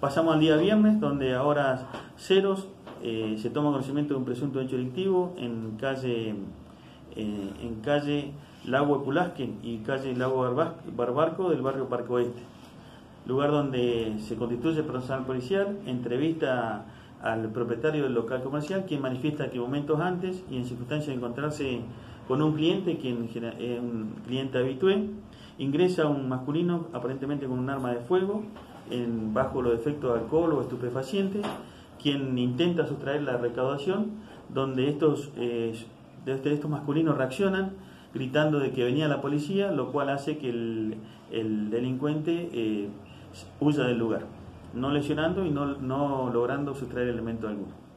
Pasamos al día viernes, donde a horas ceros eh, se toma conocimiento de un presunto hecho delictivo en calle, eh, en calle Lago Pulasquen y calle Lago Barbarco del barrio Parque Oeste. Lugar donde se constituye personal policial, entrevista al propietario del local comercial, quien manifiesta que momentos antes y en circunstancias de encontrarse con un cliente, quien es un cliente habitué, ingresa un masculino aparentemente con un arma de fuego, en, bajo los efectos de alcohol o estupefacientes, quien intenta sustraer la recaudación, donde estos, eh, estos masculinos reaccionan gritando de que venía la policía, lo cual hace que el, el delincuente eh, huya del lugar, no lesionando y no, no logrando sustraer elemento alguno.